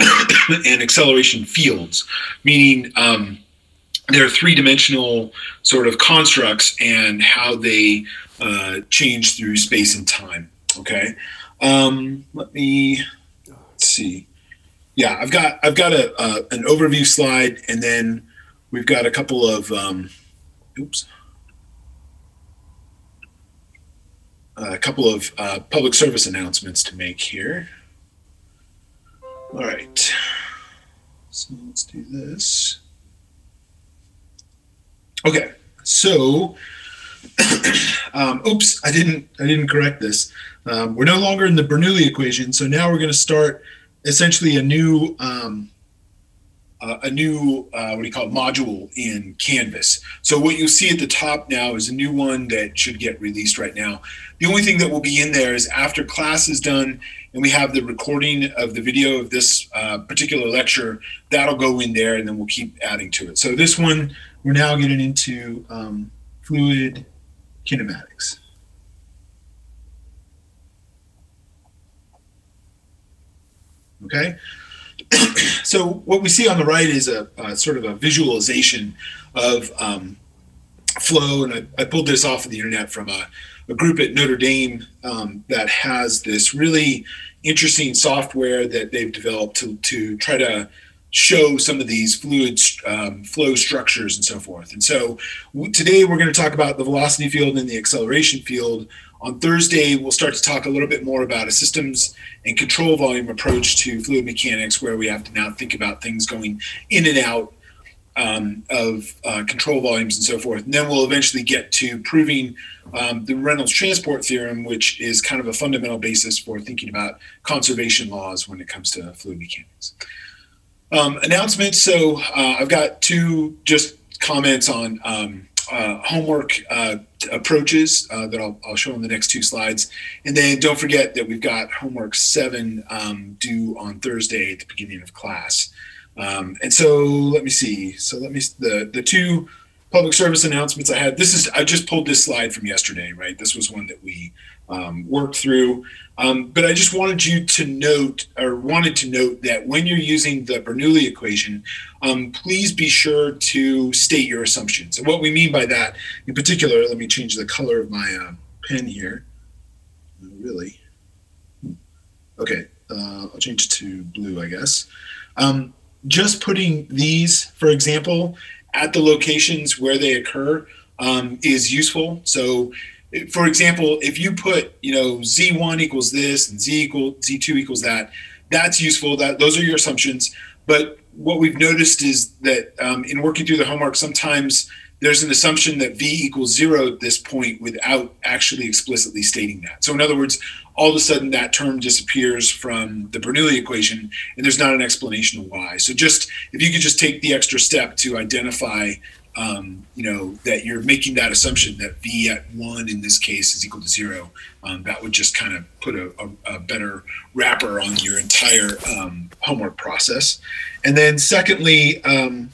and acceleration fields, meaning um, they're three dimensional sort of constructs and how they uh, change through space and time. Okay. Um, let me let's see. Yeah, I've got I've got a, an overview slide, and then we've got a couple of um, oops, a couple of uh, public service announcements to make here. All right, so let's do this. Okay, so um, oops, I didn't I didn't correct this. Um, we're no longer in the Bernoulli equation, so now we're going to start essentially a new um, uh, a new uh, what do you call it module in Canvas. So what you see at the top now is a new one that should get released right now. The only thing that will be in there is after class is done and we have the recording of the video of this uh, particular lecture, that'll go in there and then we'll keep adding to it. So this one, we're now getting into um, fluid kinematics. Okay, so what we see on the right is a, a sort of a visualization of um, flow, and I, I, pulled this off of the internet from a, a group at Notre Dame um, that has this really interesting software that they've developed to, to try to show some of these fluid um, flow structures and so forth. And so today we're going to talk about the velocity field and the acceleration field. On Thursday, we'll start to talk a little bit more about a systems and control volume approach to fluid mechanics, where we have to now think about things going in and out um, of uh, control volumes and so forth. And then we'll eventually get to proving um, the Reynolds transport theorem, which is kind of a fundamental basis for thinking about conservation laws when it comes to fluid mechanics. Um, announcements. So uh, I've got two just comments on um, uh, homework uh, approaches uh, that I'll, I'll, show in the next two slides. And then don't forget that we've got homework seven um, due on Thursday at the beginning of class. Um, and so let me see. So let me, the, the two public service announcements I had, this is, I just pulled this slide from yesterday, right? This was one that we um, worked through. Um, but I just wanted you to note, or wanted to note that when you're using the Bernoulli equation, um, please be sure to state your assumptions. And what we mean by that, in particular, let me change the color of my uh, pen here. Really? Okay, uh, I'll change it to blue, I guess. Um, just putting these, for example, at the locations where they occur um, is useful. So for example, if you put, you know, Z1 equals this and Z equal Z2 equals that, that's useful. That those are your assumptions. But what we've noticed is that um, in working through the homework, sometimes there's an assumption that V equals zero at this point without actually explicitly stating that. So in other words, all of a sudden that term disappears from the Bernoulli equation and there's not an explanation of why. So just if you could just take the extra step to identify um, you know, that you're making that assumption that v at one in this case is equal to zero, um, that would just kind of put a, a, a, better wrapper on your entire um, homework process. And then secondly, um,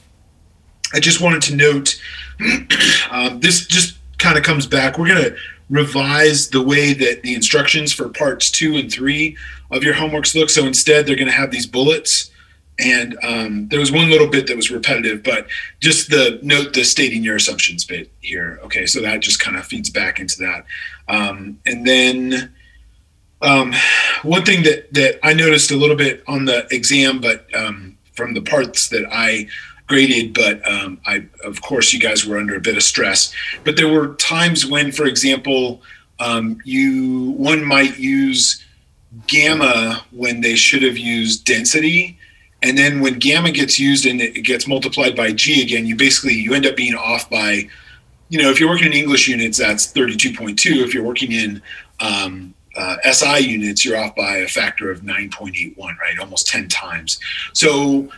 I just wanted to note um, this just kind of comes back. We're going to revise the way that the instructions for parts two and three of your homeworks look. So instead, they're going to have these bullets and um, there was one little bit that was repetitive, but just the note the stating your assumptions bit here. Okay, so that just kind of feeds back into that. Um, and then um, one thing that that I noticed a little bit on the exam, but um, from the parts that I graded, but um, I of course you guys were under a bit of stress. But there were times when, for example, um, you one might use gamma when they should have used density and then when gamma gets used and it gets multiplied by g again you basically you end up being off by you know if you're working in english units that's 32.2 if you're working in um, uh, si units you're off by a factor of 9.81 right? Almost 10 times. So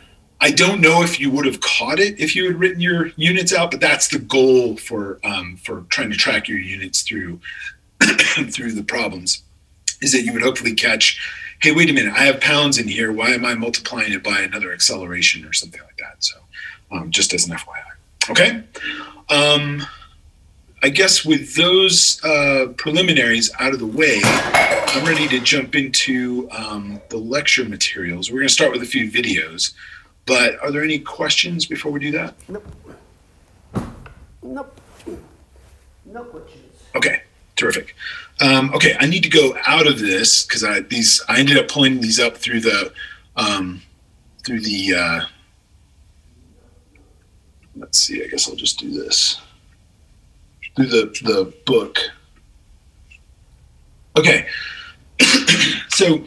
i don't know if you would have caught it if you had written your units out but that's the goal for um, for trying to track your units through through the problems is that you would hopefully catch hey, wait a minute, I have pounds in here. Why am I multiplying it by another acceleration or something like that? So um, just as an FYI. Okay. Um, I guess with those uh, preliminaries out of the way, I'm ready to jump into um, the lecture materials. We're going to start with a few videos, but are there any questions before we do that? Nope. Nope. No questions. Okay, terrific. Um, okay, I need to go out of this because I these I ended up pulling these up through the um, through the. Uh, let's see. I guess I'll just do this through the the book. Okay, so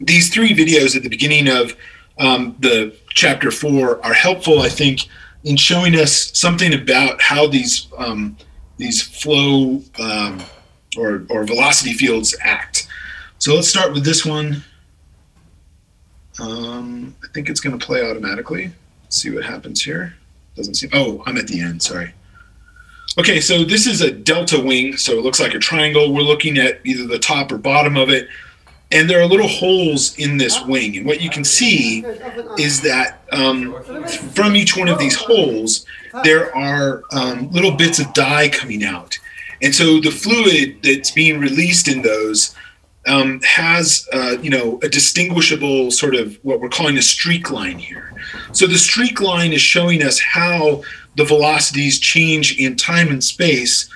these three videos at the beginning of um, the chapter four are helpful, I think, in showing us something about how these um, these flow um, or or velocity fields act. So let's start with this one. Um, I think it's going to play automatically. Let's see what happens here. Doesn't seem. Oh, I'm at the end. Sorry. Okay, so this is a delta wing, so it looks like a triangle. We're looking at either the top or bottom of it, and there are little holes in this wing. And what you can see is that um, from each one of these holes, there are um, little bits of dye coming out. And so the fluid that's being released in those um, has, uh, you know, a distinguishable sort of what we're calling a streak line here. So the streak line is showing us how the velocities change in time and space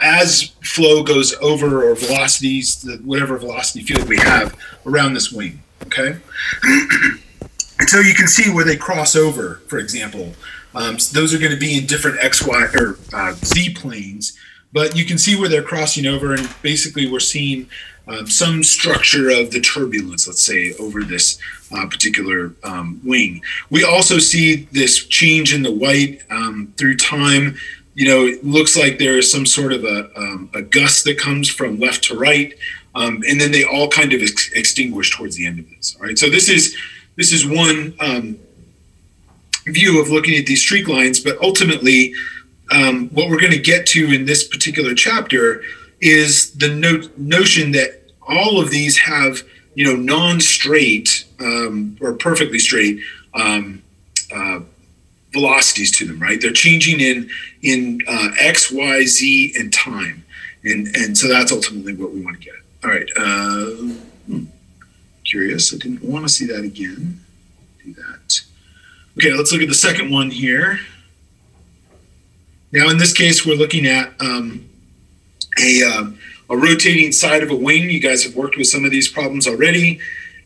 as flow goes over or velocities, whatever velocity field we have around this wing. Okay. and so you can see where they cross over, for example. Um, so those are going to be in different x, y, or uh, z planes, but you can see where they're crossing over, and basically we're seeing um, some structure of the turbulence, let's say, over this uh, particular um, wing. We also see this change in the white um, through time. You know, it looks like there is some sort of a, um, a gust that comes from left to right, um, and then they all kind of ex- extinguish towards the end of this. All right, so this is this is one um, view of looking at these streak lines, but ultimately, what we're going to get to in this particular chapter is the no- notion that all of these have you know non-straight um, or perfectly straight um, uh, velocities to them right they're changing in in uh, x y z and time and and so that's ultimately what we want to get all right uh, hmm. curious i didn't want to see that again do that okay let's look at the second one here now in this case we're looking at um, a, uh, a rotating side of a wing. You guys have worked with some of these problems already.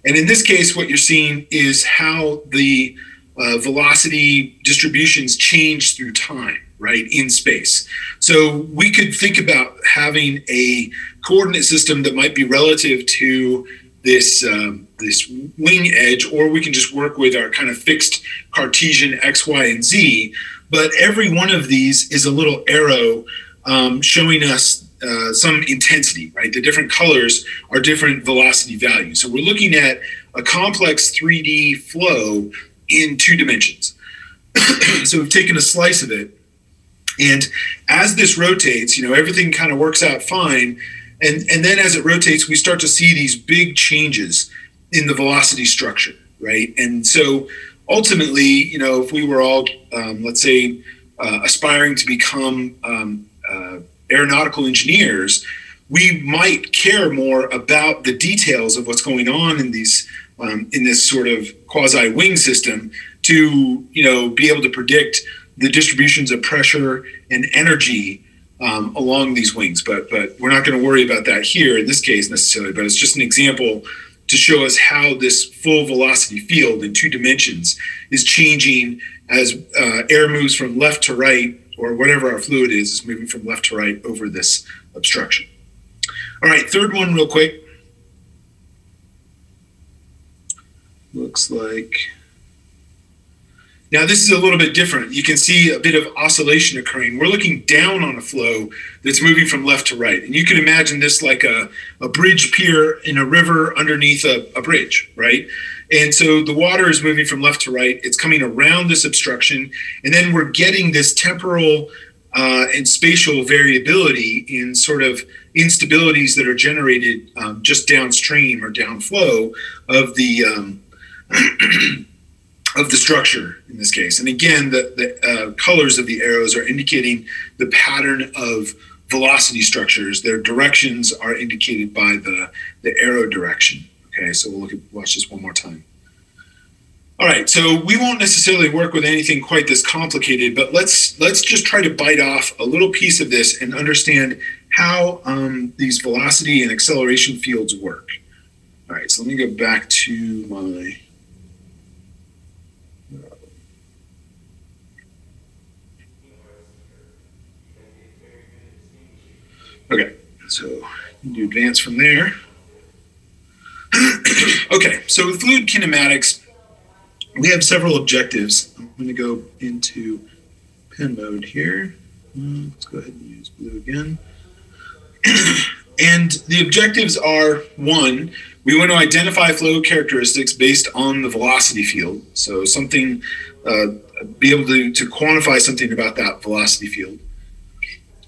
And in this case, what you're seeing is how the uh, velocity distributions change through time, right, in space. So we could think about having a coordinate system that might be relative to this um, this wing edge, or we can just work with our kind of fixed Cartesian x, y, and z. But every one of these is a little arrow um, showing us uh, some intensity, right? The different colors are different velocity values. So we're looking at a complex 3D flow in two dimensions. so we've taken a slice of it. And as this rotates, you know, everything kind of works out fine. And, and then as it rotates, we start to see these big changes in the velocity structure, right? And so ultimately, you know, if we were all, um, let's say, uh, aspiring to become um, uh, aeronautical engineers, we might care more about the details of what's going on in these um, in this sort of quasi wing system to you know be able to predict the distributions of pressure and energy um, along these wings. But but we're not going to worry about that here in this case necessarily. But it's just an example to show us how this full velocity field in two dimensions is changing as uh, air moves from left to right or whatever our fluid is, is moving from left to right over this obstruction. All right, third one, real quick. Looks like. Now, this is a little bit different. You can see a bit of oscillation occurring. We're looking down on a flow that's moving from left to right. And you can imagine this like a, a bridge pier in a river underneath a, a bridge, right? And so the water is moving from left to right. It's coming around this obstruction. And then we're getting this temporal uh, and spatial variability in sort of instabilities that are generated um, just downstream or downflow of the um, of the structure in this case. And again, the, the uh, colors of the arrows are indicating the pattern of velocity structures. Their directions are indicated by the, the arrow direction. Okay, so we'll look at, watch this one more time. All right, so we won't necessarily work with anything quite this complicated, but let's let's just try to bite off a little piece of this and understand how um, these velocity and acceleration fields work. All right, so let me go back to my Okay, so you advance from there. okay, so with fluid kinematics, we have several objectives. I'm going to go into pen mode here. Uh, let's go ahead and use blue again. and the objectives are one, we want to identify flow characteristics based on the velocity field. So something, uh, be able to, to quantify something about that velocity field.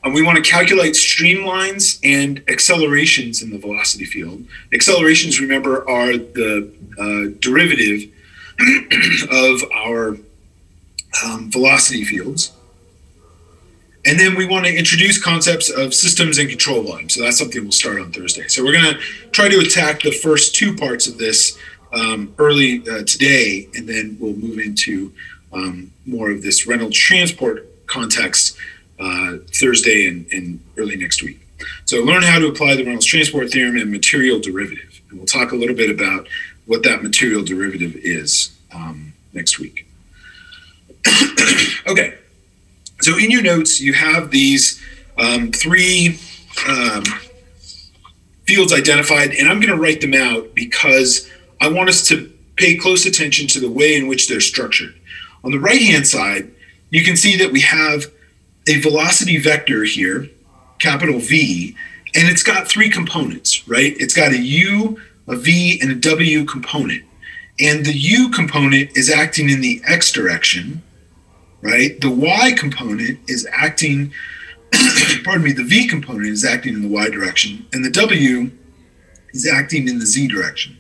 And we want to calculate streamlines and accelerations in the velocity field. Accelerations, remember, are the uh, derivative of our um, velocity fields. And then we want to introduce concepts of systems and control volume. So that's something we'll start on Thursday. So we're going to try to attack the first two parts of this um, early uh, today, and then we'll move into um, more of this Reynolds transport context uh, Thursday and, and early next week. So learn how to apply the Reynolds transport theorem and material derivative. And we'll talk a little bit about what that material derivative is um, next week. okay, so in your notes, you have these um, three um, fields identified, and I'm going to write them out because I want us to pay close attention to the way in which they're structured. On the right hand side, you can see that we have a velocity vector here, capital V, and it's got three components, right? It's got a U, a V, and a W component. And the U component is acting in the X direction, right? The Y component is acting, pardon me, the V component is acting in the Y direction, and the W is acting in the Z direction.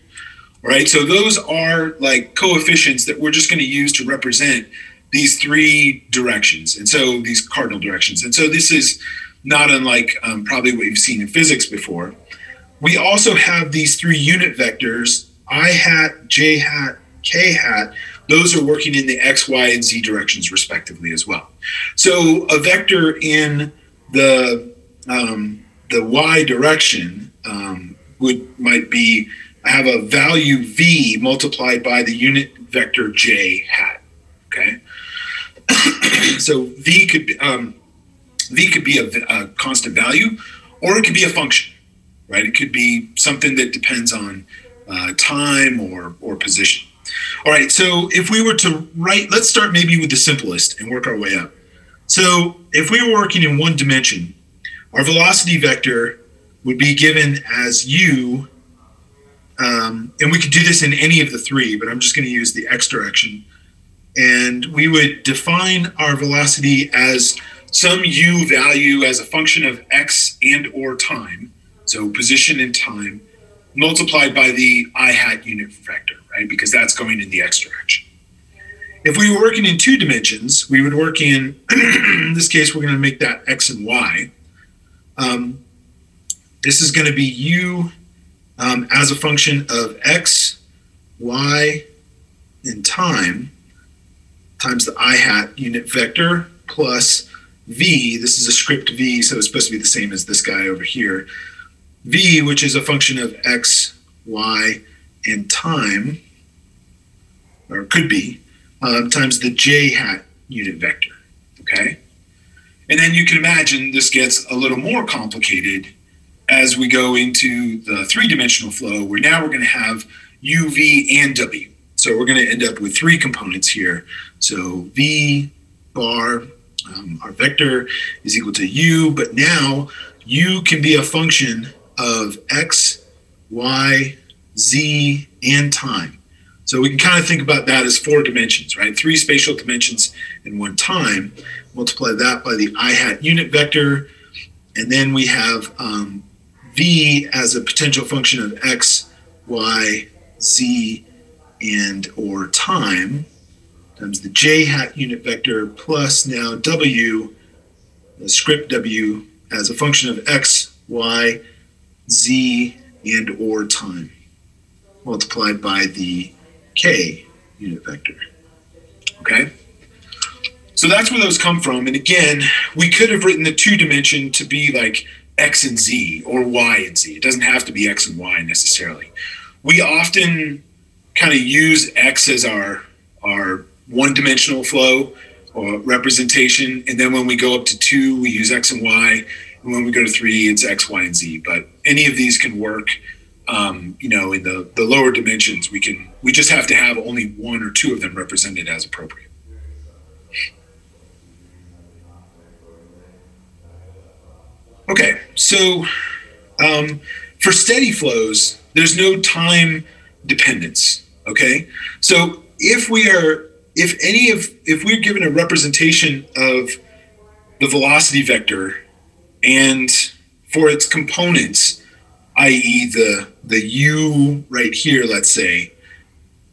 Right. So those are like coefficients that we're just going to use to represent these three directions. And so these cardinal directions. And so this is not unlike um, probably what you've seen in physics before. We also have these three unit vectors, i hat, j hat, k hat. Those are working in the x, y, and z directions respectively as well. So a vector in the um, the y direction um, would might be have a value v multiplied by the unit vector j hat. Okay, so v could be um, v could be a, a, constant value, or it could be a function, right? It could be something that depends on uh, time or or position. All right. So if we were to write, let's start maybe with the simplest and work our way up. So if we were working in one dimension, our velocity vector would be given as u, um, and we could do this in any of the three, but I'm just going to use the x direction and we would define our velocity as some u value as a function of x and or time so position and time multiplied by the i hat unit vector right? Because that's going in the x direction. If we were working in two dimensions we would work in in this case we're going to make that x and y. Um, this is going to be u um, as a function of x y and time times the i hat unit vector plus v. This is a script v, so it's supposed to be the same as this guy over here. v, which is a function of x, y, and time, or could be, um, times the j hat unit vector. Okay? And then you can imagine this gets a little more complicated as we go into the three dimensional flow, where now we're going to have u, v, and w. So we're going to end up with three components here. So v bar, um, our vector is equal to u, but now u can be a function of x, y, z, and time. So we can kind of think about that as four dimensions, right? Three spatial dimensions in one time. Multiply that by the i hat unit vector, and then we have um, v as a potential function of x, y, z, and or time. Times the j hat unit vector plus now w, the script w as a function of x, y, z, and or time multiplied by the k unit vector. Okay? So that's where those come from. And again, we could have written the two dimension to be like x and z or y and z. It doesn't have to be x and y necessarily. We often kind of use x as our our one dimensional flow or representation. And then when we go up to two, we use x and y. And when we go to three, it's x, y, and z. But any of these can work. Um, you know, in the, the lower dimensions, we can we just have to have only one or two of them represented as appropriate. Okay, so um, for steady flows, there's no time dependence. Okay, so if we are, if any of, if we're given a representation of the velocity vector and for its components, i.e., the the u right here, let's say,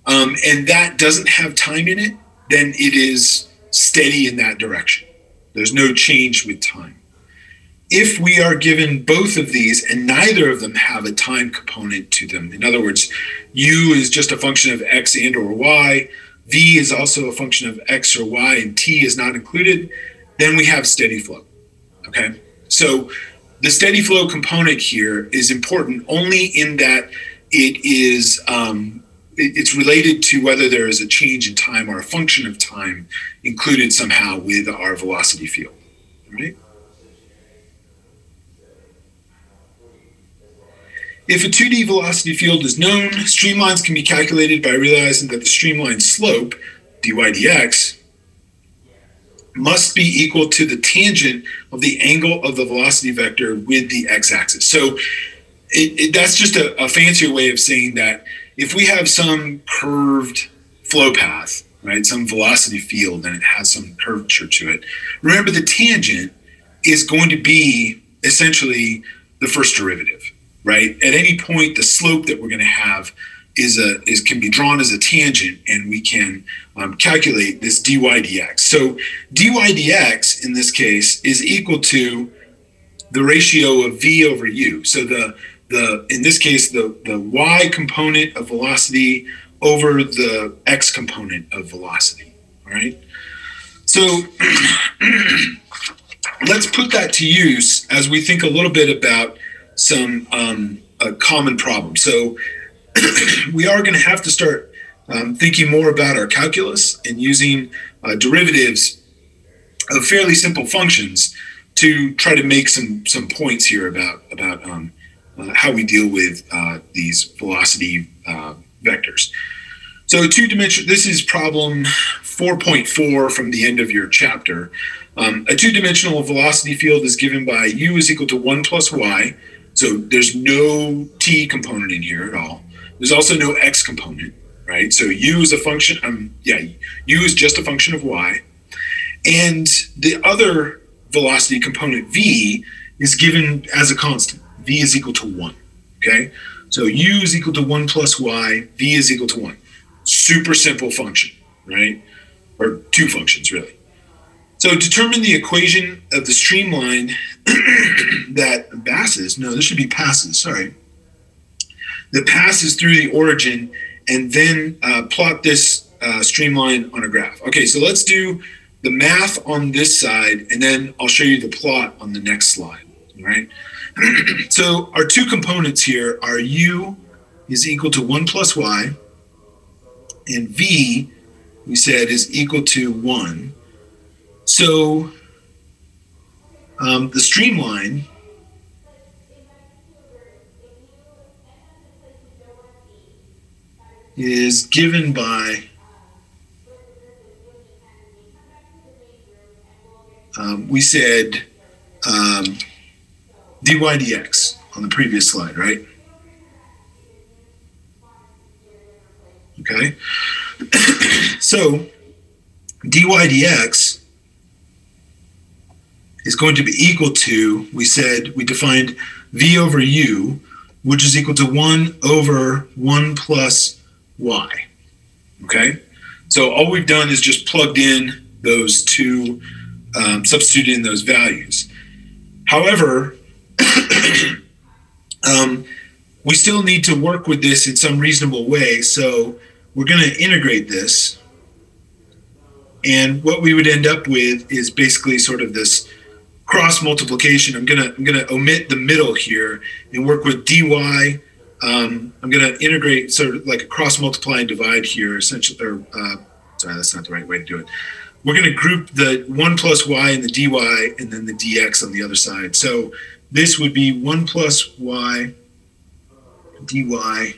um, and that doesn't have time in it, then it is steady in that direction. There's no change with time if we are given both of these and neither of them have a time component to them in other words u is just a function of x and or y v is also a function of x or y and t is not included then we have steady flow okay? So the steady flow component here is important only in that it is um, it's related to whether there is a change in time or a function of time included somehow with our velocity field right If a 2D velocity field is known, streamlines can be calculated by realizing that the streamline slope, dy dx, must be equal to the tangent of the angle of the velocity vector with the x-axis. So it, it, that's just a, a fancier way of saying that if we have some curved flow path, right, some velocity field, and it has some curvature to it, remember the tangent is going to be essentially the first derivative right? At any point, the slope that we're going to have is a is can be drawn as a tangent, and we can um, calculate this dy dx. So dy dx in this case is equal to the ratio of v over u. So the the in this case the the y component of velocity over the x component of velocity. All right. So let's put that to use as we think a little bit about some um, a common problem. So we are going to have to start um, thinking more about our calculus and using uh, derivatives of fairly simple functions to try to make some some points here about about um, uh, how we deal with uh, these velocity uh, vectors. So two dimension. This is problem 4.4 from the end of your chapter. Um, a two-dimensional velocity field is given by u is equal to one plus y so there's no t component in here at all. There's also no x component, right? So u is a function. Um, yeah, u is just a function of y, and the other velocity component v is given as a constant. v is equal to one. Okay, so u is equal to one plus y. v is equal to one. Super simple function, right? Or two functions really. So determine the equation of the streamline that passes. No, this should be passes. Sorry, that passes through the origin, and then uh, plot this uh, streamline on a graph. Okay, so let's do the math on this side, and then I'll show you the plot on the next slide. All right. so our two components here are u is equal to one plus y, and v we said is equal to one. So um, the streamline is given by um, we said um, dy dx on the previous slide, right? Okay. so dy dx is going to be equal to, we said, we defined v over u, which is equal to 1 over 1 plus y. Okay? So all we've done is just plugged in those two, um, substituted in those values. However, um, we still need to work with this in some reasonable way. So we're going to integrate this. And what we would end up with is basically sort of this cross multiplication. I'm gonna I'm gonna omit the middle here and work with dy. Um, I'm gonna integrate sort of like a cross multiply and divide here, essentially. Or uh, sorry, that's not the right way to do it. We're gonna group the one plus y and the dy, and then the dx on the other side. So this would be one plus y dy,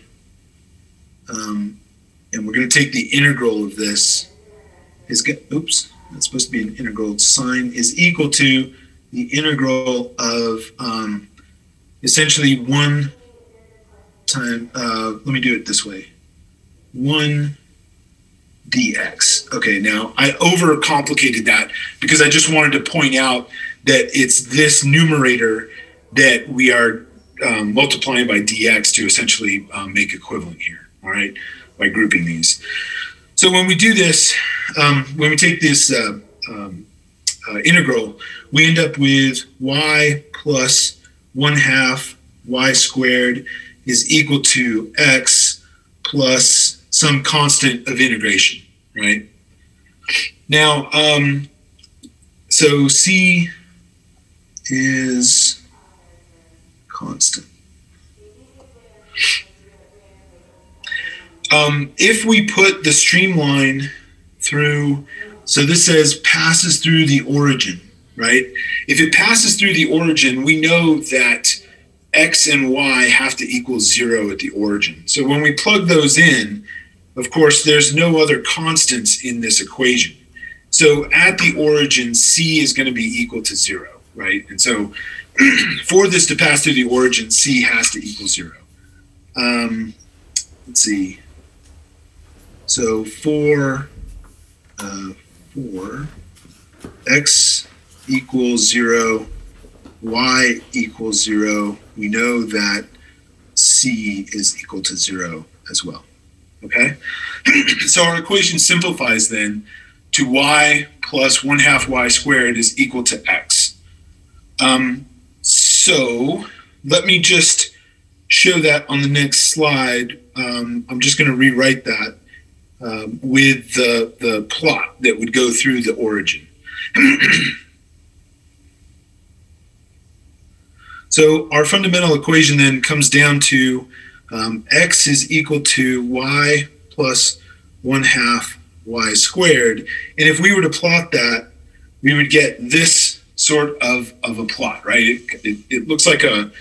um, and we're gonna take the integral of this. Is oops, that's supposed to be an integral. Sign is equal to the integral of um, essentially one time, uh, let me do it this way, 1 dx. Okay, now I overcomplicated that because I just wanted to point out that it's this numerator that we are um, multiplying by dx to essentially um, make equivalent here, all right, by grouping these. So when we do this, um, when we take this uh, um, uh, integral, we end up with y plus 1 half y squared is equal to x plus some constant of integration, right? Now, um, so c is constant. Um, if we put the streamline through, so this says passes through the origin right? If it passes through the origin, we know that x and y have to equal zero at the origin. So when we plug those in, of course, there's no other constants in this equation. So at the origin, c is going to be equal to zero, right? And so for this to pass through the origin, c has to equal zero. Um, let's see. So for uh, for x equals zero, y equals zero, we know that c is equal to zero as well. Okay? so our equation simplifies then to y plus 1 half y squared is equal to x. Um, so let me just show that on the next slide. Um, I'm just going to rewrite that um, with the, the plot that would go through the origin. So our fundamental equation then comes down to um, x is equal to y plus 1 half y squared. And if we were to plot that, we would get this sort of, of a plot, right? It, it, it looks like a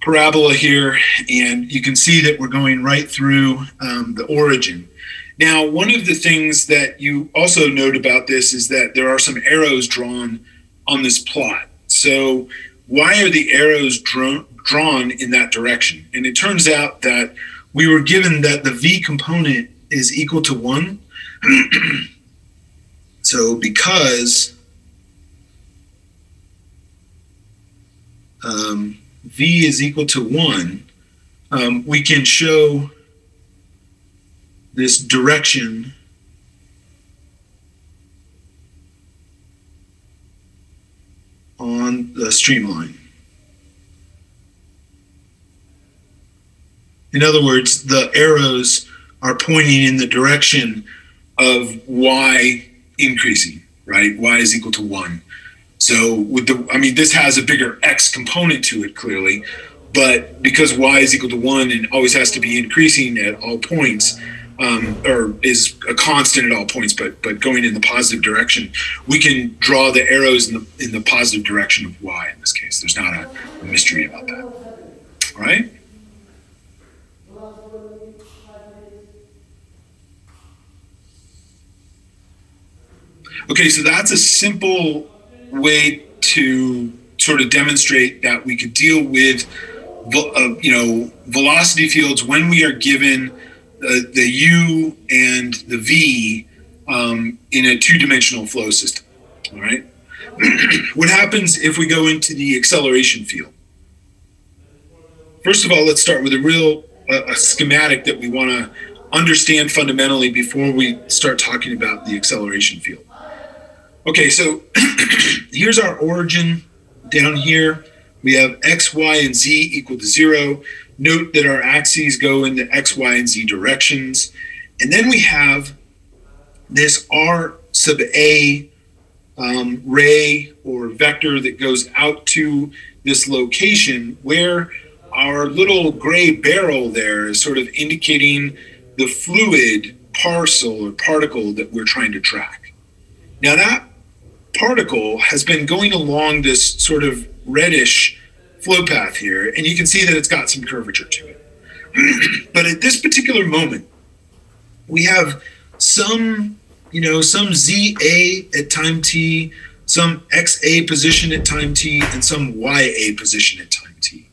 parabola here, and you can see that we're going right through um, the origin. Now, one of the things that you also note about this is that there are some arrows drawn on this plot. So why are the arrows drawn, drawn in that direction? And it turns out that we were given that the V component is equal to one. so because um, V is equal to one, um, we can show this direction on the streamline. In other words, the arrows are pointing in the direction of y increasing, right? y is equal to 1. So with the I mean this has a bigger x component to it clearly, but because y is equal to 1 and always has to be increasing at all points, um, or is a constant at all points, but but going in the positive direction, we can draw the arrows in the in the positive direction of y. In this case, there's not a, a mystery about that. Right. Okay, so that's a simple way to sort of demonstrate that we could deal with, uh, you know, velocity fields when we are given the, the U and the V um, in a two dimensional flow system. All right. what happens if we go into the acceleration field? First of all, let's start with a real a schematic that we want to understand fundamentally before we start talking about the acceleration field. Okay, so here's our origin down here. We have x, y, and z equal to zero. Note that our axes go in the x, y, and z directions. And then we have this r sub a um, ray or vector that goes out to this location where our little gray barrel there is sort of indicating the fluid parcel or particle that we're trying to track. Now, that particle has been going along this sort of reddish flow path here, and you can see that it's got some curvature to it. but at this particular moment, we have some, you know, some ZA at time t, some XA position at time t, and some YA position at time t.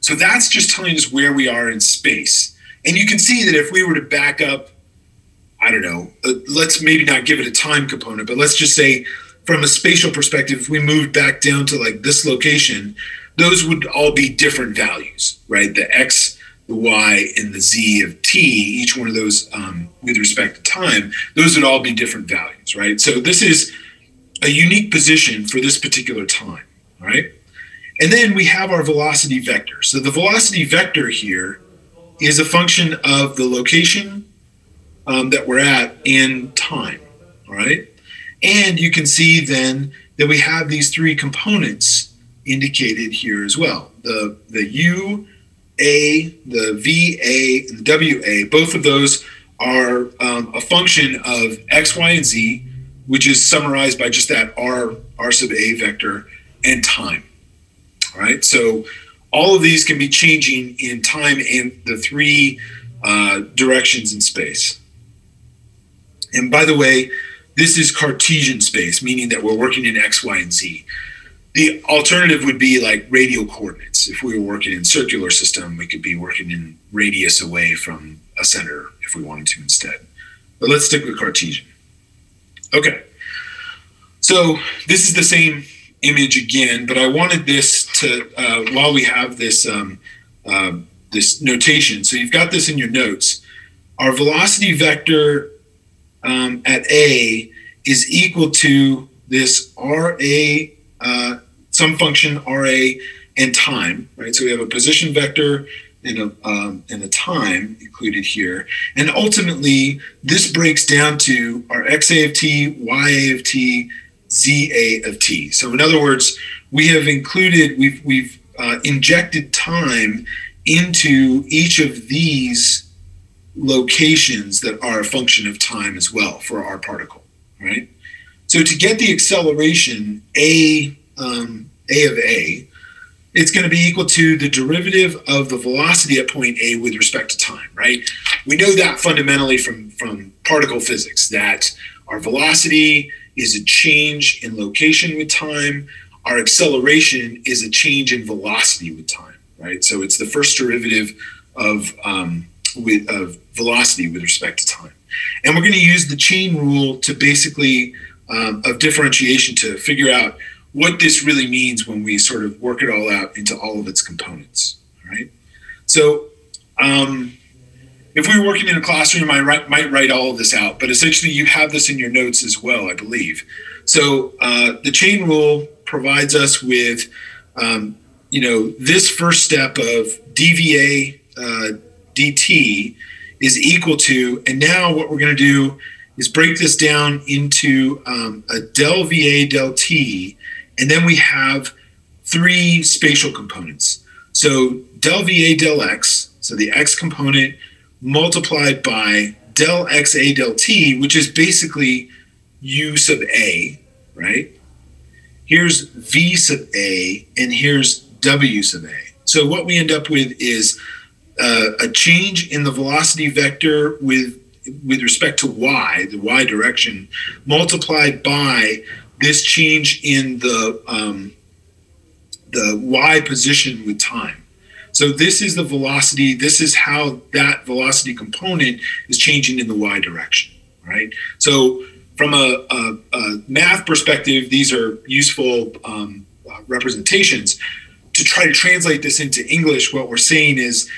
So that's just telling us where we are in space. And you can see that if we were to back up, I don't know, uh, let's maybe not give it a time component, but let's just say from a spatial perspective, if we moved back down to like this location, those would all be different values, right? The X, the Y, and the Z of T, each one of those um, with respect to time, those would all be different values, right? So this is a unique position for this particular time, right? And then we have our velocity vector. So the velocity vector here is a function of the location um, that we're at in time, all right? And you can see then that we have these three components indicated here as well. The, the U, A, the V, A, and the W, A, both of those are um, a function of X, Y, and Z, which is summarized by just that R, R sub A vector and time. All right, so all of these can be changing in time and the three uh, directions in space. And by the way, this is Cartesian space, meaning that we're working in X, Y, and Z. The alternative would be like radial coordinates. If we were working in circular system, we could be working in radius away from a center if we wanted to instead. But let's stick with Cartesian. Okay. So this is the same image again, but I wanted this to, uh, while we have this, um, uh, this notation, so you've got this in your notes, our velocity vector um, at A is equal to this RA, uh, some function RA and time, right? So we have a position vector and a, um, and a time included here. And ultimately, this breaks down to our XA of t, YA of t, ZA of t. So in other words, we have included, we've, we've uh, injected time into each of these locations that are a function of time as well for our particle, right? So to get the acceleration a um, a of a, it's going to be equal to the derivative of the velocity at point A with respect to time, right? We know that fundamentally from from particle physics that our velocity is a change in location with time. Our acceleration is a change in velocity with time, right? So it's the first derivative of um, with of velocity with respect to time, and we're going to use the chain rule to basically um, of differentiation to figure out what this really means when we sort of work it all out into all of its components. Right. So. Um, if we were working in a classroom, I write, might write all of this out, but essentially you have this in your notes as well, I believe. So uh, the chain rule provides us with, um, you know, this first step of dVA uh, dt is equal to, and now what we're going to do is break this down into um, a del VA del T, and then we have three spatial components. So del VA del X, so the X component multiplied by del xa del t, which is basically u sub a, right? Here's v sub a, and here's w sub a. So what we end up with is uh, a change in the velocity vector with with respect to y, the y direction, multiplied by this change in the um, the y position with time. So this is the velocity. This is how that velocity component is changing in the y direction, right? So from a, a, a math perspective, these are useful um, uh, representations. To try to translate this into English, what we're saying is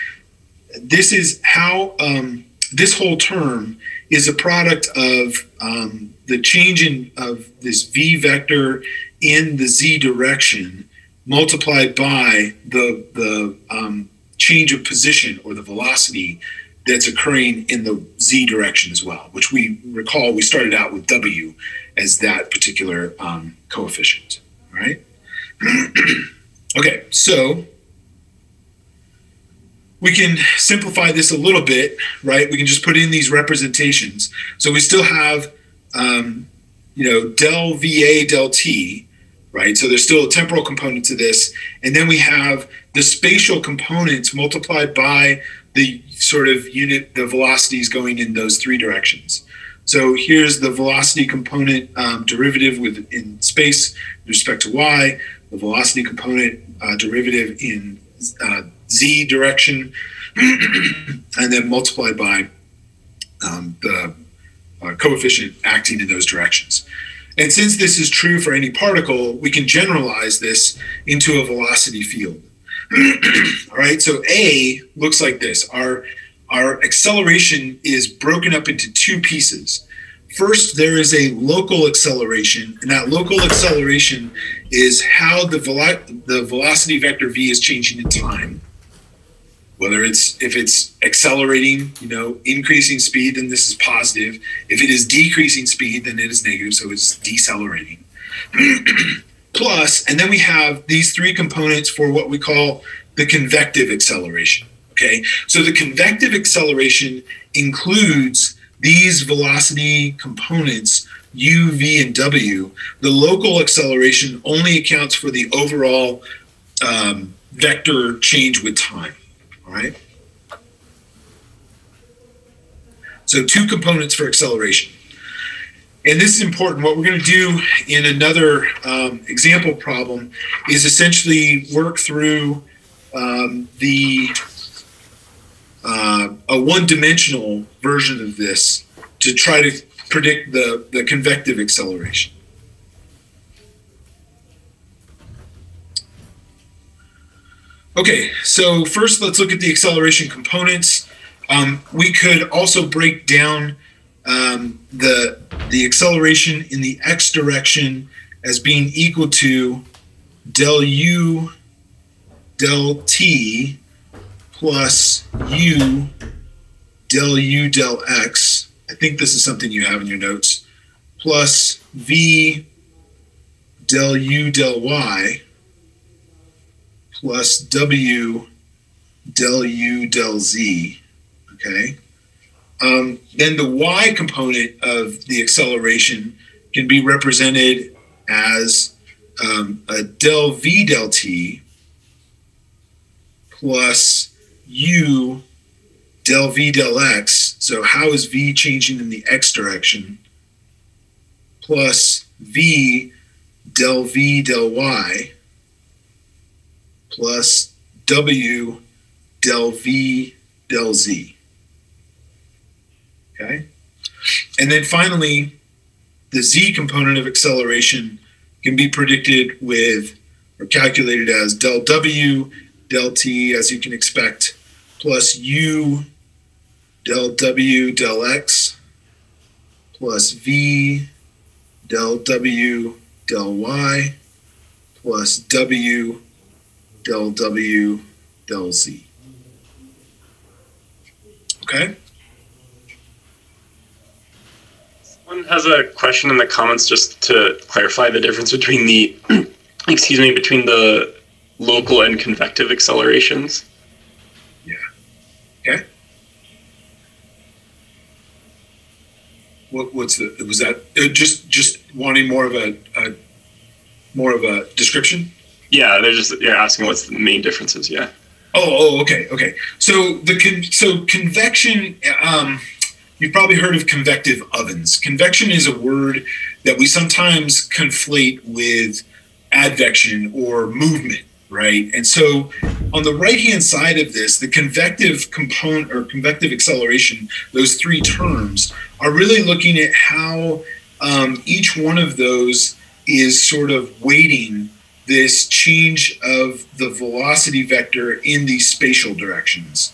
this is how um, this whole term is a product of um, the change in of this v vector in the z direction multiplied by the the um, change of position or the velocity that's occurring in the z direction as well, which we recall we started out with w as that particular um, coefficient. Right. okay, so we can simplify this a little bit, right? We can just put in these representations. So we still have, um, you know, del VA del T, right? So there's still a temporal component to this. And then we have the spatial components multiplied by the sort of unit, the velocities going in those three directions. So here's the velocity component um, derivative with in space with respect to y, the velocity component uh, derivative in uh, z direction, and then multiplied by um, the uh, coefficient acting in those directions. And since this is true for any particle, we can generalize this into a velocity field. All right, so A looks like this. Our our acceleration is broken up into two pieces. First, there is a local acceleration, and that local acceleration is how the, velo- the velocity vector v is changing in time. Whether it's if it's accelerating, you know, increasing speed, then this is positive. If it is decreasing speed, then it is negative, so it's decelerating. Plus, and then we have these three components for what we call the convective acceleration. Okay, so the convective acceleration includes these velocity components, u, v, and w. The local acceleration only accounts for the overall um, vector change with time. Right. So two components for acceleration. And this is important. What we're going to do in another um, example problem is essentially work through um, the uh, a one-dimensional version of this to try to predict the, the convective acceleration. Okay, so first let's look at the acceleration components. Um, we could also break down um, the, the acceleration in the x direction as being equal to del u del t plus u del u del x. I think this is something you have in your notes. Plus v del u del y plus w del u del z. Okay. Um, then the y component of the acceleration can be represented as um, a del v del t plus u del v del x. So how is v changing in the x direction? Plus v del v del y plus w del v del z. Okay. And then finally, the z component of acceleration can be predicted with or calculated as del w del t, as you can expect, plus u del w del x plus v del w del y plus w del w del z. Okay? Someone has a question in the comments just to clarify the difference between the, excuse me, between the local and convective accelerations. Yeah. Okay. What, what's the was that uh, just just wanting more of a, a more of a description? Yeah, they're just you're asking what's the main differences. Yeah. Oh, oh, okay, okay. So the con- so convection. Um, you've probably heard of convective ovens. Convection is a word that we sometimes conflate with advection or movement right? And so on the right hand side of this, the convective component or convective acceleration, those three terms, are really looking at how um, each one of those is sort of weighting this change of the velocity vector in these spatial directions.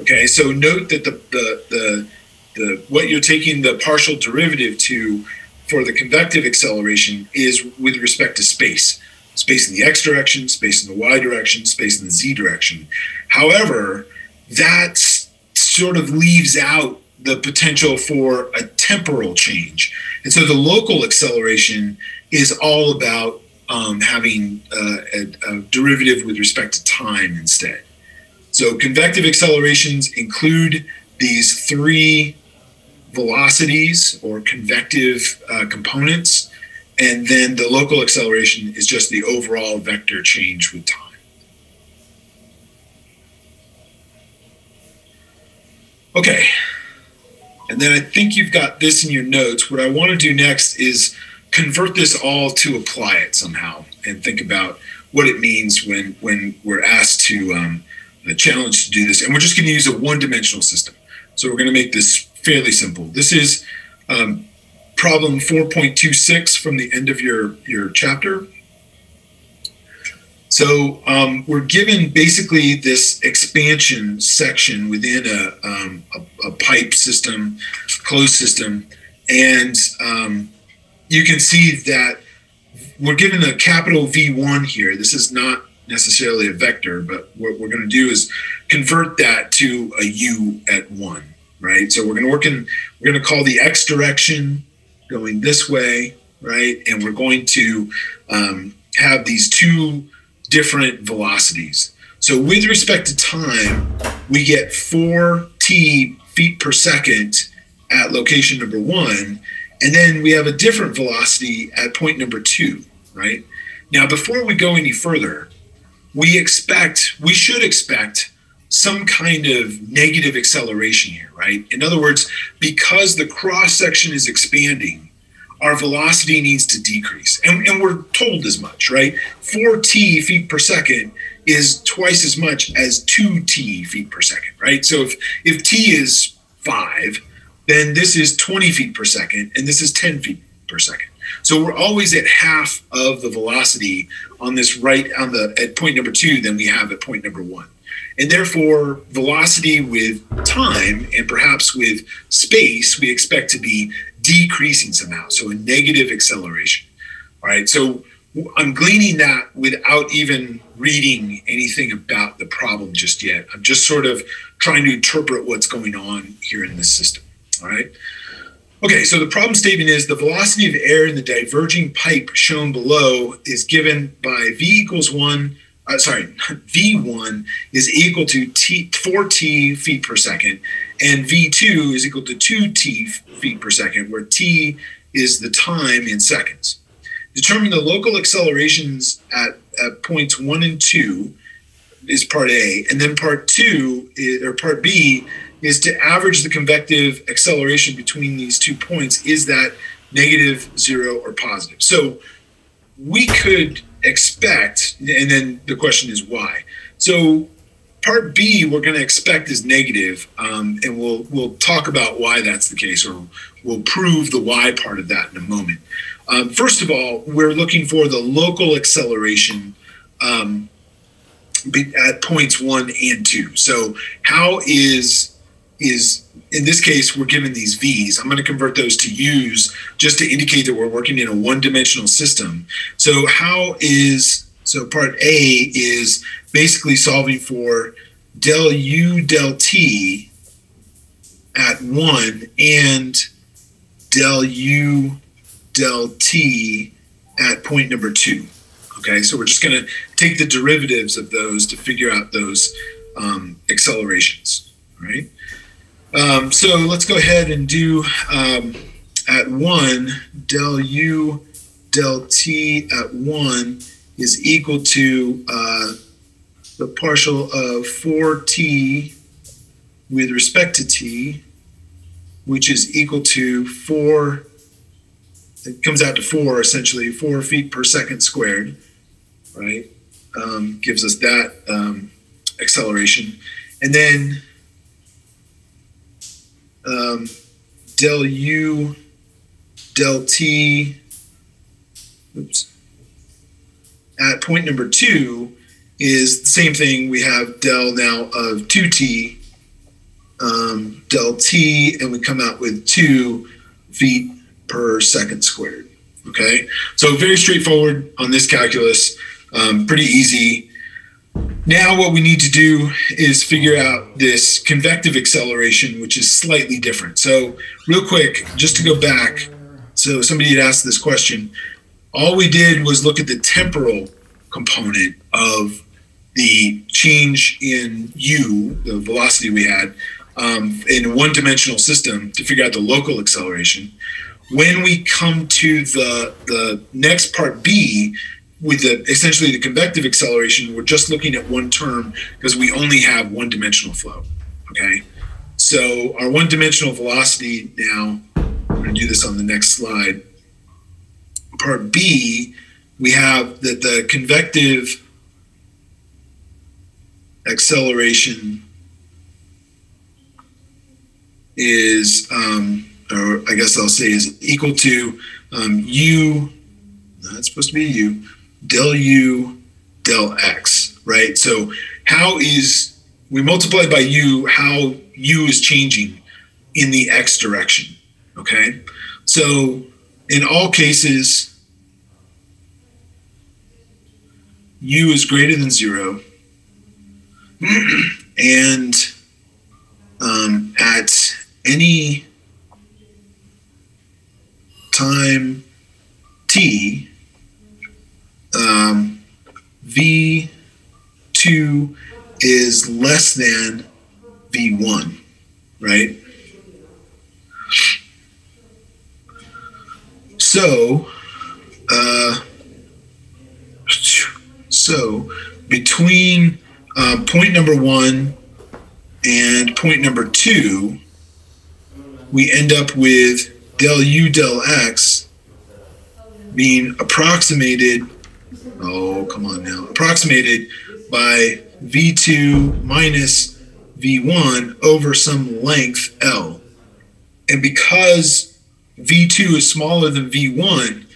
Okay, so note that the, the, the, the what you're taking the partial derivative to for the convective acceleration is with respect to space. Space in the x direction, space in the y direction, space in the z direction. However, that sort of leaves out the potential for a temporal change. And so the local acceleration is all about um, having uh, a, a derivative with respect to time instead. So convective accelerations include these three velocities or convective uh, components, and then the local acceleration is just the overall vector change with time. Okay, and then I think you've got this in your notes. What I want to do next is convert this all to apply it somehow and think about what it means when when we're asked to um, challenge to do this. And we're just going to use a one-dimensional system. So we're going to make this fairly simple. This is um, problem 4.26 from the end of your your chapter. So um, we're given basically this expansion section within a, um, a, a, pipe system, closed system, and um, you can see that we're given a capital V1 here. This is not necessarily a vector, but what we're going to do is convert that to a U at one, right? So we're going to work in, we're going to call the X direction going this way, right? And we're going to um, have these two different velocities. So with respect to time, we get 4t feet per second at location number one, and then we have a different velocity at point number two, right? Now, before we go any further, we expect, we should expect some kind of negative acceleration here, right? In other words, because the cross section is expanding, our velocity needs to decrease. And, and we're told as much, right? 4t feet per second is twice as much as 2t feet per second, right? So if, if t is 5, then this is 20 feet per second, and this is 10 feet per second. So we're always at half of the velocity on this right on the at point number two than we have at point number one. And therefore, velocity with time and perhaps with space, we expect to be decreasing somehow. So a negative acceleration. All right. So I'm gleaning that without even reading anything about the problem just yet. I'm just sort of trying to interpret what's going on here in this system. All right. Okay, so the problem statement is the velocity of air in the diverging pipe shown below is given by v equals 1, uh, sorry, v1 is equal to t, 4t feet per second, and v2 is equal to 2t feet per second, where t is the time in seconds. Determine the local accelerations at, at points 1 and 2 is part A, and then part 2, is, or part B, is to average the convective acceleration between these two points. Is that negative, zero, or positive? So we could expect, and then the question is why. So part B, we're going to expect is negative, um, and we'll we'll talk about why that's the case, or we'll prove the why part of that in a moment. Um, first of all, we're looking for the local acceleration um, at points one and two. So how is is in this case, we're given these V's. I'm going to convert those to U's just to indicate that we're working in a one dimensional system. So, how is so part A is basically solving for del U del T at one and del U del T at point number two. Okay, so we're just going to take the derivatives of those to figure out those um, accelerations, right? Um, so let's go ahead and do um, at 1 del u del t at 1 is equal to uh, the partial of 4t with respect to t, which is equal to 4, it comes out to 4 essentially, 4 feet per second squared, right? Um, gives us that um, acceleration. And then um, del u del t oops. At point number two is the same thing. We have del now of 2t um, del t, and we come out with two feet per second squared. Okay, so very straightforward on this calculus, um, pretty easy. Now, what we need to do is figure out this convective acceleration, which is slightly different. So, real quick, just to go back, so somebody had asked this question. All we did was look at the temporal component of the change in u, the velocity we had, um, in a one dimensional system to figure out the local acceleration. When we come to the, the next part B, with the essentially the convective acceleration, we're just looking at one term because we only have one dimensional flow. Okay. So our one dimensional velocity now, I'm going to do this on the next slide. Part B, we have that the convective acceleration is, um, or I guess I'll say is equal to um, u, that's supposed to be u, del u del x, right? So how is, we multiply by u, how u is changing in the x direction, okay? So in all cases, u is greater than zero, and um, at any time t, um, v2 is less than v1, right? So, uh, so between uh, point number one and point number two, we end up with del u del x being approximated, oh, come on now, approximated by v2 minus v1 over some length L. And because v2 is smaller than v1,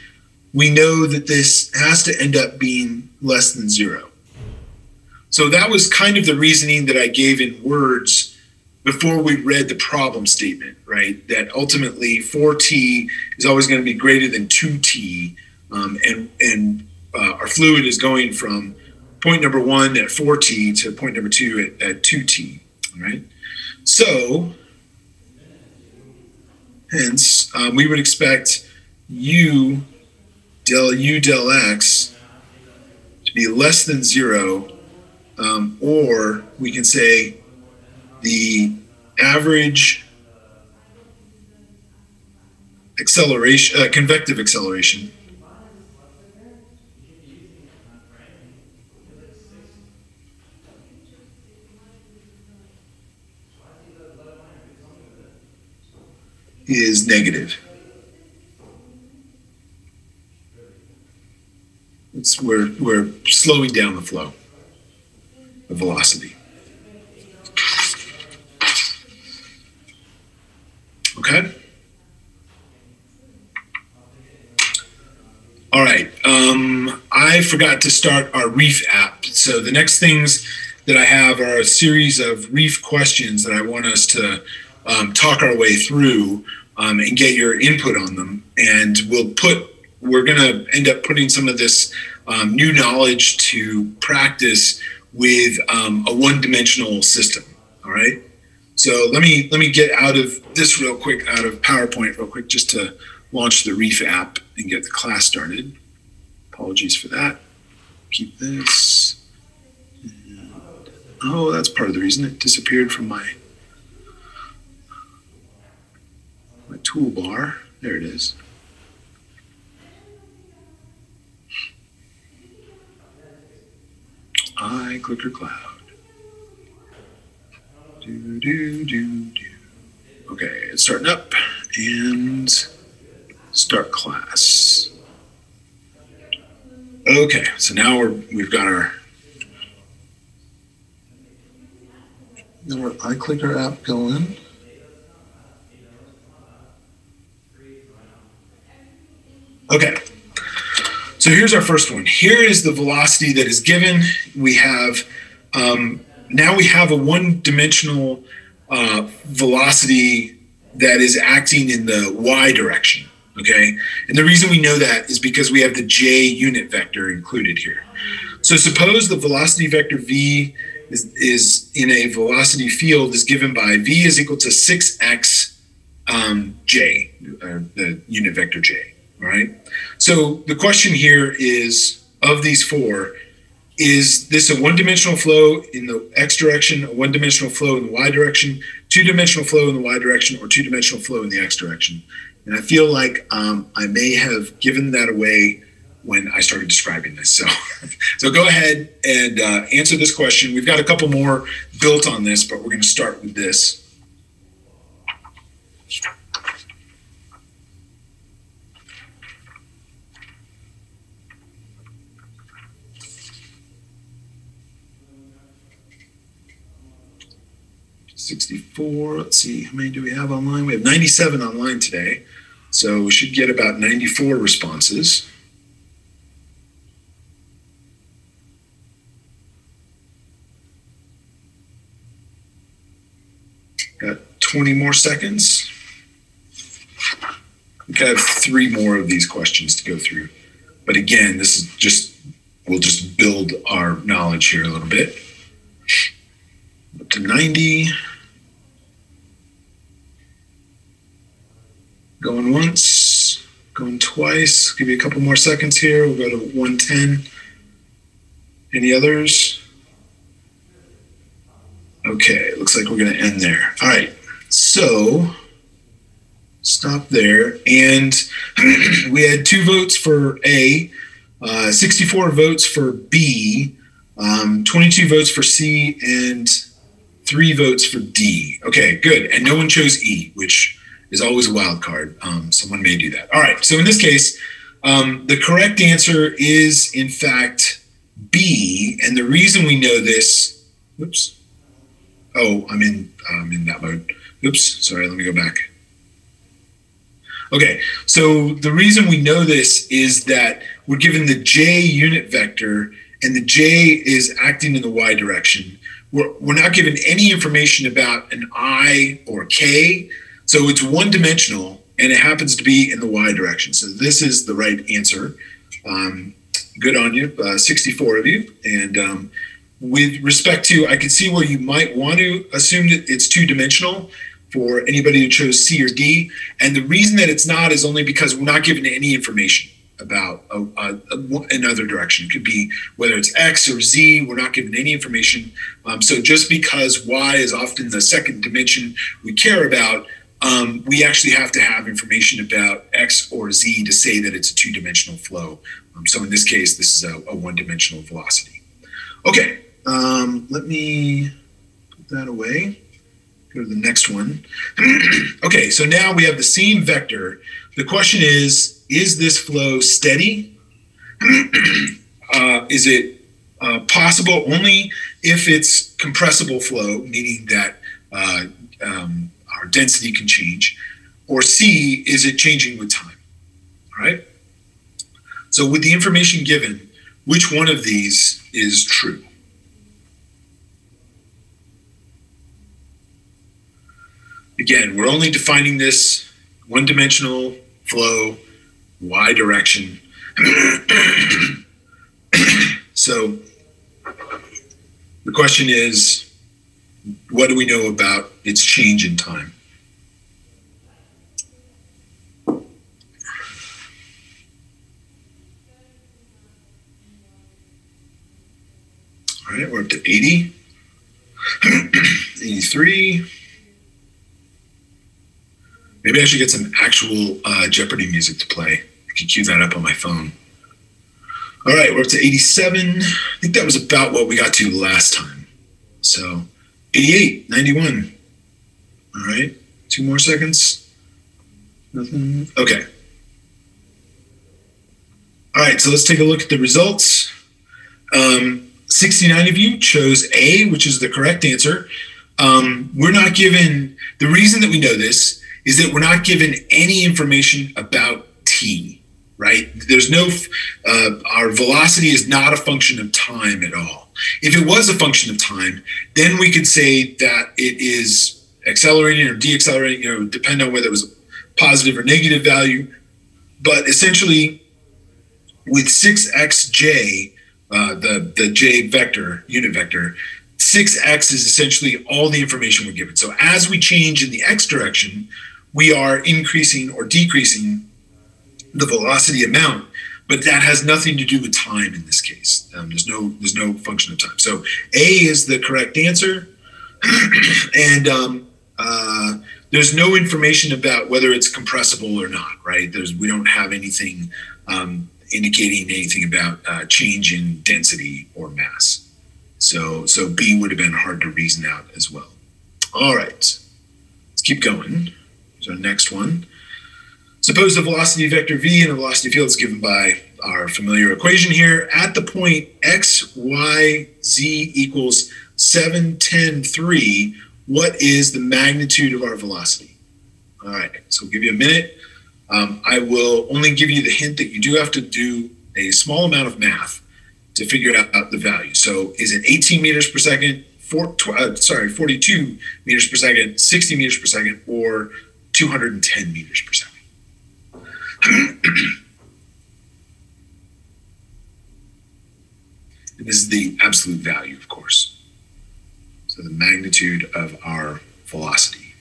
we know that this has to end up being less than zero. So that was kind of the reasoning that I gave in words before we read the problem statement, right? That ultimately 4t is always going to be greater than 2t, um, and and uh, our fluid is going from point number one at 4t to point number two at, at 2t, right? So, hence, um, we would expect u del u del x to be less than zero um, or we can say the average acceleration, uh, convective acceleration. Is negative. It's we're we're slowing down the flow the velocity. Okay? All right. Um, I forgot to start our Reef app. So the next things that I have are a series of Reef questions that I want us to um, talk our way through um, and get your input on them. And we'll put, we're going to end up putting some of this um, new knowledge to practice with um, a one-dimensional system. All right. So let me let me get out of this real quick, out of PowerPoint real quick, just to launch the Reef app and get the class started. Apologies for that. Keep this. And, oh, that's part of the reason it disappeared from my my toolbar. There it is. iClicker Cloud. Do, do, do, do. Okay, it's starting up and start class. Okay, so now we're, we've got our, our iClicker app going. Okay, so here's our first one. Here is the velocity that is given. We have um, now we have a one-dimensional uh, velocity that is acting in the y direction. Okay, and the reason we know that is because we have the j unit vector included here. So suppose the velocity vector v is, is in a velocity field is given by v is equal to 6x um, j, uh, the unit vector j. Right. So the question here is of these four, is this a one-dimensional flow in the x direction, a one-dimensional flow in the y direction, two-dimensional flow in the y direction, or two-dimensional flow in the x direction? And I feel like um, I may have given that away when I started describing this. So, so go ahead and uh, answer this question. We've got a couple more built on this, but we're going to start with this. Sixty-four. Let's see, how many do we have online? We have ninety-seven online today, so we should get about ninety-four responses. Got 20 more seconds. We have three more of these questions to go through. But again, this is just, we'll just build our knowledge here a little bit. To 90. Going once, going twice. Give you a couple more seconds here. We'll go to 110. Any others? Okay, looks like we're going to end there. All right, so stop there. And we had two votes for A, uh, 64 votes for B, um, 22 votes for C, and three votes for D. Okay, good. And no one chose E, which is always a wild card. Um, someone may do that. All right, so in this case, um, the correct answer is in fact B. And the reason we know this, whoops Oh, I'm in I'm in that mode. Oops, sorry, let me go back. Okay, so the reason we know this is that we're given the j unit vector and the j is acting in the y direction. We're, we're not given any information about an i or k, so it's one dimensional and it happens to be in the y direction. So this is the right answer. Um, good on you, uh, 64 of you. And um, with respect to, I can see where you might want to assume that it's two dimensional for anybody who chose C or D. And the reason that it's not is only because we're not given any information about a, a, a, another direction. It could be whether it's X or Z, we're not given any information. Um, so just because Y is often the second dimension we care about, um, we actually have to have information about X or Z to say that it's a two dimensional flow. Um, so in this case, this is a, one dimensional velocity. Okay, um, let me put that away. Go to the next one. okay, so now we have the same vector. The question is, is this flow steady? uh, is it uh, possible only if it's compressible flow, meaning that uh, um, our density can change? Or C, is it changing with time? Right? So with the information given, which one of these is true? again, we're only defining this one dimensional flow, y direction. so the question is what do we know about its change in time? All right, we're up to 80, 83. Maybe I should get some actual uh, Jeopardy music to play. I can cue that up on my phone. All right, we're up to 87. I think that was about what we got to last time. So 88, 91. All right, two more seconds. Nothing. Okay. All right, so let's take a look at the results. Um, 69 of you chose A, which is the correct answer. Um, we're not given the reason that we know this is that we're not given any information about t, right? There's no, uh, our velocity is not a function of time at all. If it was a function of time, then we could say that it is accelerating or deaccelerating, you know, depend on whether it was a positive or negative value. But essentially, with 6xj, uh, the, the j vector, unit vector, 6x is essentially all the information we're given. So as we change in the x direction, we are increasing or decreasing the velocity amount, but that has nothing to do with time in this case. Um, there's no there's no function of time. So A is the correct answer, and um, uh, there's no information about whether it's compressible or not. Right? There's we don't have anything um, indicating anything about uh, change in density or mass. So, so B would have been hard to reason out as well. All right, let's keep going. Here's our next one. Suppose the velocity vector v and the velocity field is given by our familiar equation here. At the point x, y, z equals 7, 10, 3, what is the magnitude of our velocity? All right, so we'll give you a minute. Um, I will only give you the hint that you do have to do a small amount of math to figure out the value. So is it 18 meters per second, four, uh, sorry, 42 meters per second, 60 meters per second, or 210 meters per second? and this is the absolute value, of course. So the magnitude of our velocity.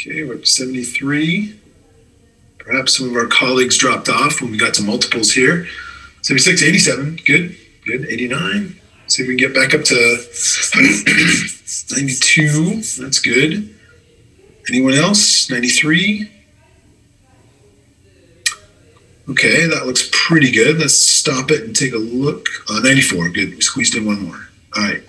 Okay, we're up to 73. Perhaps some of our colleagues dropped off when we got to multiples here. 76, 87, good, good. 89. See if we can get back up to 92. That's good. Anyone else? 93. Okay, that looks pretty good. Let's stop it and take a look. Uh, 94, good. We squeezed in one more. All right,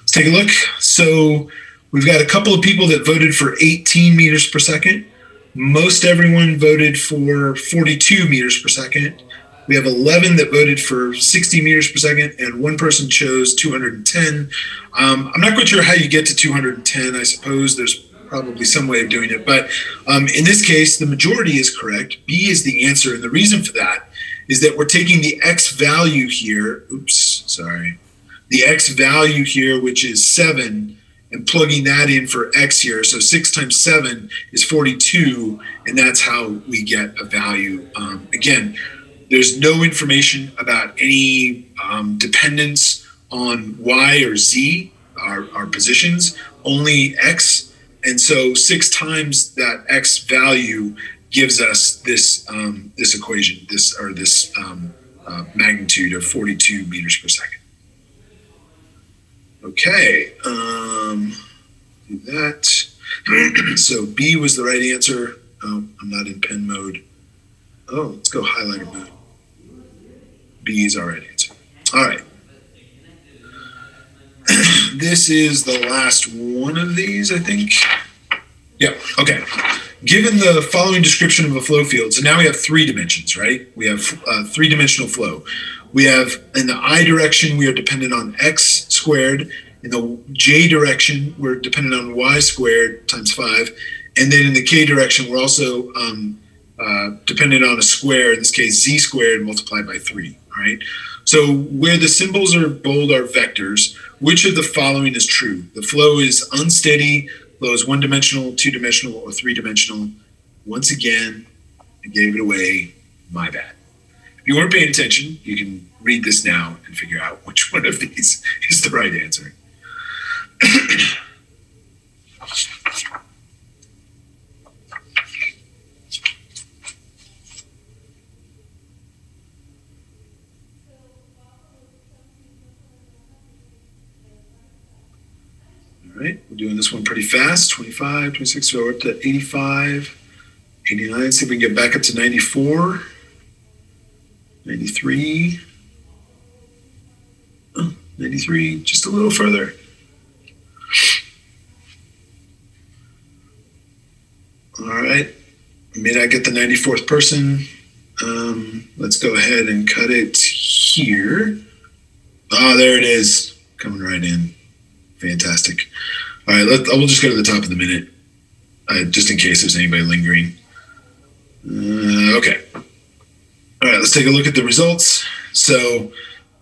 let's take a look. So We've got a couple of people that voted for 18 meters per second. Most everyone voted for 42 meters per second. We have 11 that voted for 60 meters per second, and one person chose 210. Um, I'm not quite sure how you get to 210. I suppose there's probably some way of doing it. But um, in this case, the majority is correct. B is the answer. And the reason for that is that we're taking the X value here. Oops, sorry. The X value here, which is seven, and plugging that in for x here. So 6 times 7 is 42, and that's how we get a value. Um, again, there's no information about any um, dependence on y or z, our, our positions, only x. And so 6 times that x value gives us this um, this equation, this or this um, uh, magnitude of 42 meters per second. Okay, um, do that. so B was the right answer. Oh, I'm not in pen mode. Oh, let's go highlighter mode. B is our right answer. All right. this is the last one of these, I think. Yeah, okay. Given the following description of a flow field, so now we have three dimensions, right? We have uh, three dimensional flow. We have in the I direction, we are dependent on x squared. In the j direction, we're dependent on y squared times five. And then in the k direction, we're also um, uh, dependent on a square, in this case, z squared multiplied by three, all right? So where the symbols are bold are vectors, which of the following is true? The flow is unsteady, flow is one dimensional, two dimensional, or three dimensional. Once again, I gave it away, my bad. You weren't paying attention, you can read this now and figure out which one of these is the right answer. All right, we're doing this one pretty fast 25, 26, so we're up to 85, 89. See if we can get back up to 94, 93, oh, 93, just a little further. All right, may I get the 94th person. Um, let's go ahead and cut it here. Oh, there it is, coming right in. Fantastic. All right, let, we'll just go to the top of the minute. uh, just in case there's anybody lingering. Uh, okay. All right, let's take a look at the results. So,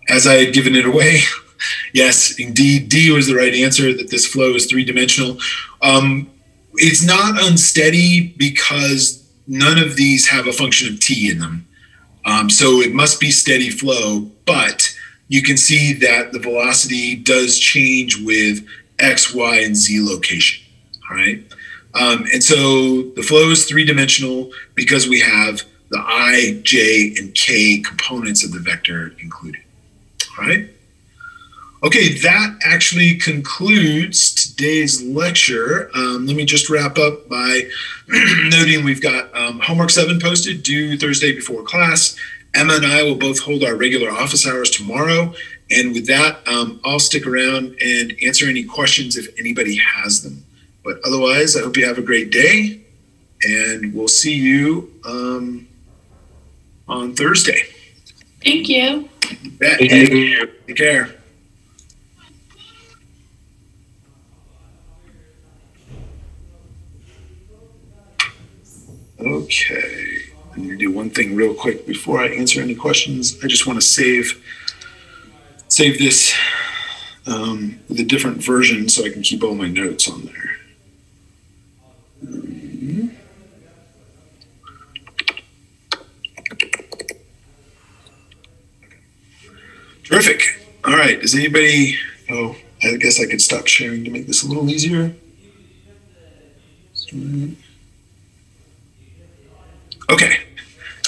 as I had given it away, yes, indeed, D was the right answer that this flow is three dimensional. Um, it's not unsteady because none of these have a function of T in them. Um, so it must be steady flow, but you can see that the velocity does change with X, Y, and Z location. All right. Um, and so the flow is three dimensional because we have the I, J, and K components of the vector included. All right. Okay, that actually concludes today's lecture. Um, let me just wrap up by noting we've got um, homework seven posted due Thursday before class. Emma and I will both hold our regular office hours tomorrow. And with that, um, I'll stick around and answer any questions if anybody has them. But otherwise, I hope you have a great day, and we'll see you um, on Thursday. Thank you. Bet. Thank you. Take care. Okay, I'm gonna do one thing real quick before I answer any questions. I just want to save save this um, with a different version so I can keep all my notes on there. Mhm. Terrific. All right. Does anybody? Oh, I guess I could stop sharing to make this a little easier. Okay.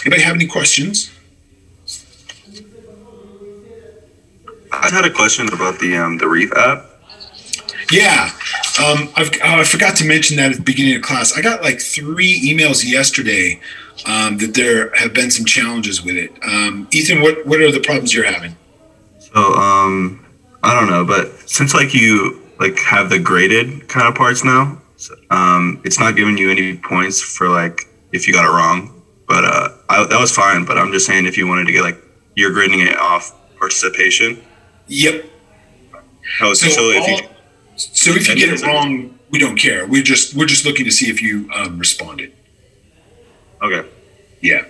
Anybody have any questions? I had a question about the um, the Reef app. Yeah, um, I've, oh, I forgot to mention that at the beginning of class. I got like three emails yesterday um, that there have been some challenges with it. Um, Ethan, what what are the problems you're having? So um, I don't know, but since like you like have the graded kind of parts now, um, it's not giving you any points for like if you got it wrong. But uh, I, that was fine. But I'm just saying if you wanted to get like you're grading it off participation. Yep. Oh, so, so if you so if you get it wrong, we don't care. We're just we're just looking to see if you um, responded. okay, Yeah.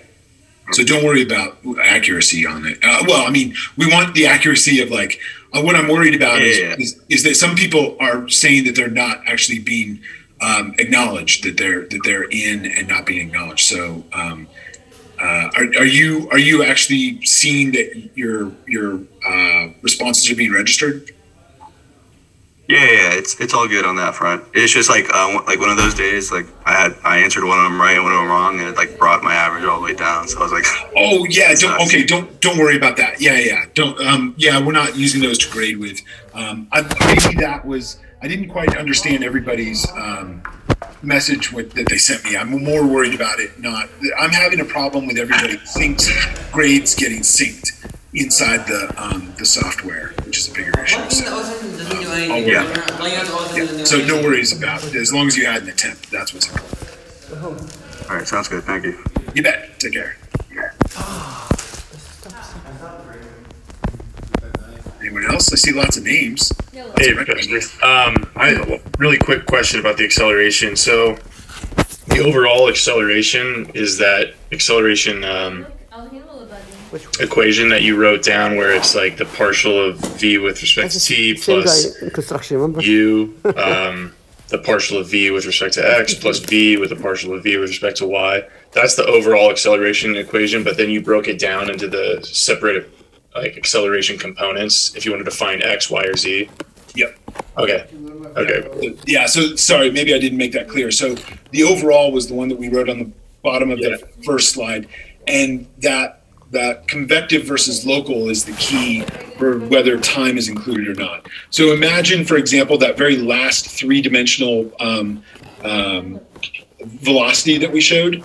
So don't worry about accuracy on it. Uh, well, I mean, we want the accuracy of like uh, what I'm worried about is, Yeah, yeah. is is that some people are saying that they're not actually being um, acknowledged that they're that they're in and not being acknowledged. So um, uh, are, are you are you actually seeing that your your uh, responses are being registered? It's it's all good on that front. It's just like uh, like one of those days, like I had I answered one of them right and one of them wrong, and it like brought my average all the way down. So I was like, Oh yeah, don't okay, don't don't worry about that. Yeah, yeah, don't. Um, yeah, we're not using those to grade with. Um, I, maybe that was I didn't quite understand everybody's um, message with, that they sent me. I'm more worried about it. Not I'm having a problem with everybody thinks grades getting synced inside the um, the software, which is a bigger issue. One thing that So, wasn't doesn't do I'll anything. worry Yeah. about it. Layouts wasn't Yeah. So no worries about it. As long as you had an attempt, that's what's important. all right, sounds good, thank you. You bet. Take care. Anyone else? I see lots of names. Hey, Um, I have a really quick question about the acceleration. So, the overall acceleration is that acceleration um, equation that you wrote down, where it's like the partial of v with respect to t plus construction, remember? u, um, the partial of v with respect to x plus v with the partial of v with respect to y. That's the overall acceleration equation. But then you broke it down into the separate like acceleration components if you wanted to find x, y, or z. Yep. Okay. Okay. Yeah, so sorry, maybe I didn't make that clear. So the overall was the one that we wrote on the bottom of Yeah. the first slide, and that that convective versus local is the key for whether time is included or not. So imagine, for example, that very last three-dimensional um, um, velocity that we showed.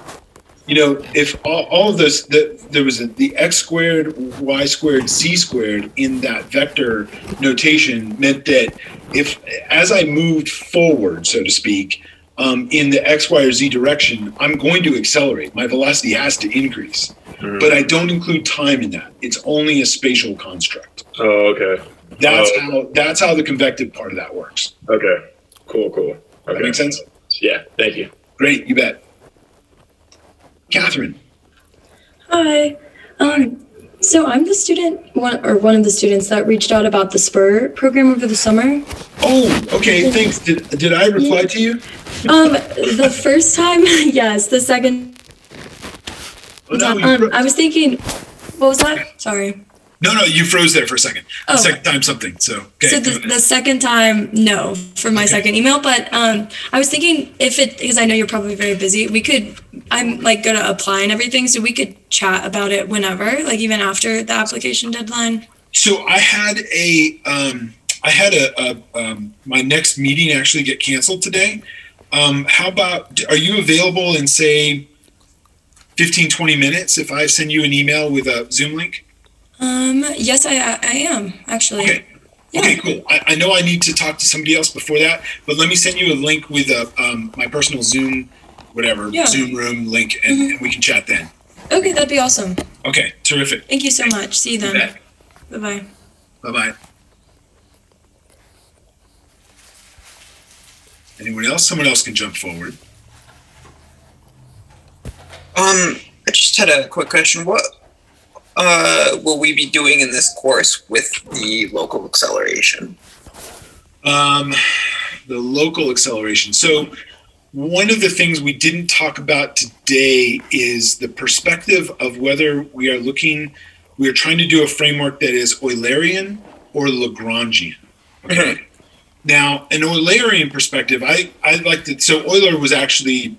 You know, if all, all of this, the, there was a, the x squared, y squared, z squared in that vector notation meant that if as I moved forward, so to speak, um, in the x, y, or z direction, I'm going to accelerate. My velocity has to increase, Mhm. but I don't include time in that. It's only a spatial construct. Oh, okay. That's Oh. how that's how the convective part of that works. Okay. Cool. Cool. That Okay. make sense? Yeah, thank you. Great, you bet. Catherine. Hi. Um, so I'm the student, one or one of the students that reached out about the Spur program over the summer. Oh, okay. Thanks. Did, did I reply to you? Um, the first time, yes. The second Oh, no, um, I was thinking, what was that? Sorry. No, no, you froze there for a second. The Oh. second time something. So, okay. So the, the second time, no, for my Okay. second email. But um, I was thinking if it because I know you're probably very busy, we could. I'm like gonna apply and everything, so we could chat about it whenever, like even after the application deadline. So I had a, um, I had a, a um, my next meeting actually get canceled today. Um, how about, are you available in say 15, 20 minutes if I send you an email with a Zoom link? Um, yes, I I, I am actually. Okay. Yeah. Okay, cool. I, I know I need to talk to somebody else before that, but let me send you a link with a, um, my personal Zoom, whatever, Yeah. Zoom room link, and, Mhm. and we can chat then. Okay, that'd be awesome. Okay, terrific. Thank you so much. See you You then. Bye bye. Bye bye. Anyone else? Someone else can jump forward. Um, I just had a quick question. What uh, will we be doing in this course with the local acceleration? Um, the local acceleration. So, one of the things we didn't talk about today is the perspective of whether we are looking, we are trying to do a framework that is Eulerian or Lagrangian. Okay. Now, an Eulerian perspective, I I like to. So Euler was actually